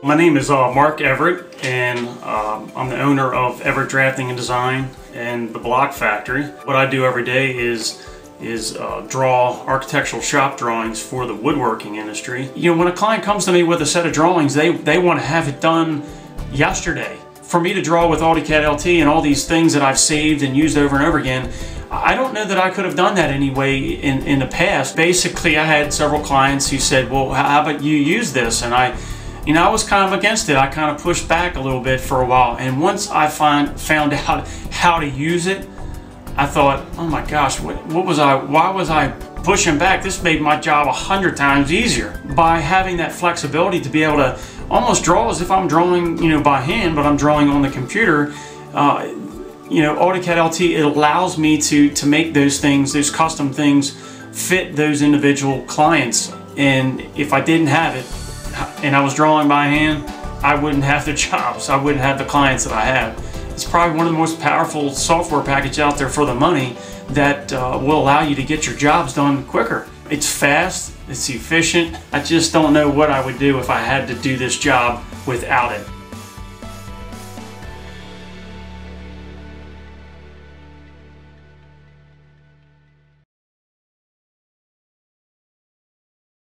My name is uh, Mark Everett and uh, I'm the owner of Everett Drafting and Design and the Block Factory. What I do every day is is uh, draw architectural shop drawings for the woodworking industry. You know, when a client comes to me with a set of drawings, they, they want to have it done yesterday. For me to draw with AutoCAD LT and all these things that I've saved and used over and over again, I don't know that I could have done that anyway in, in the past. Basically, I had several clients who said, well, how about you use this? And I, you know, I was kind of against it. I kind of pushed back a little bit for a while. And once I find, found out how to use it, I thought, oh my gosh, what, what was I, why was I pushing back? This made my job a hundred times easier. By having that flexibility to be able to almost draw as if I'm drawing, you know, by hand, but I'm drawing on the computer, uh, you know, AutoCAD LT, it allows me to, to make those things, those custom things, fit those individual clients. And if I didn't have it, and I was drawing by hand, I wouldn't have the jobs. I wouldn't have the clients that I have. It's probably one of the most powerful software packages out there for the money that uh, will allow you to get your jobs done quicker. It's fast, it's efficient. I just don't know what I would do if I had to do this job without it.